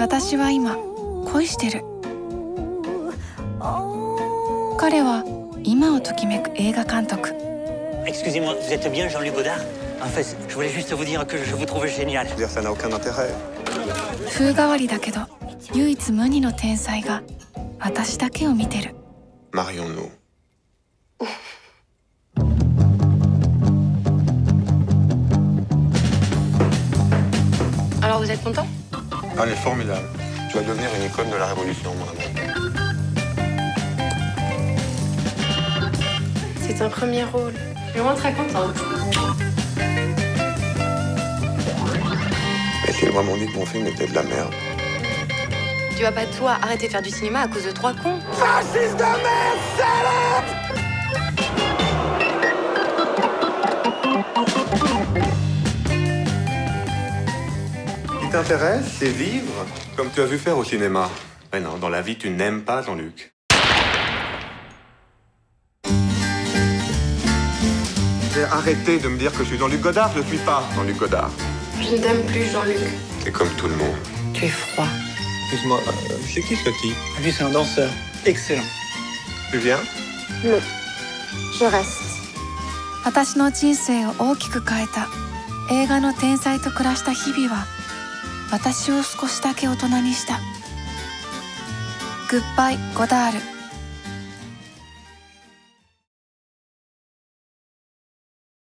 私は今恋してる彼は今をときめく映画監督 Excusez-moi, vous êtes bien Jean-Luc Godard En fait, je voulais juste vous dire que je vous trouve génial. Dire ça n'a aucun intérêt. 風変わりだけど唯一無二の天才が私だけを見てる Marions-nous. Alors vous êtes content Ah, elle est formidable. Tu vas devenir une icône de la Révolution, mon amour. C'est un premier rôle. Je suis vraiment très contente. Les moi m'ont dit que mon film était de la merde. Tu vas pas toi arrêter de faire du cinéma à cause de trois cons Ce qui t'intéresse, c'est vivre comme tu as vu faire au cinéma. Mais non, dans la vie, tu n'aimes pas Jean-Luc. J'ai arrêté de me dire que je suis Jean-Luc Godard. Je ne suis pas Jean-Luc Godard. Je ne t'aime plus, Jean-Luc. C'est comme tout le monde. Tu es froid. Excuse-moi, euh, c'est qui ce type Lui, c'est un danseur. Excellent. Tu viens Je reste. 私の人生を大きく変えた映画の天才と暮らした日々は 私を少しだけ大人にした。グッバイゴダール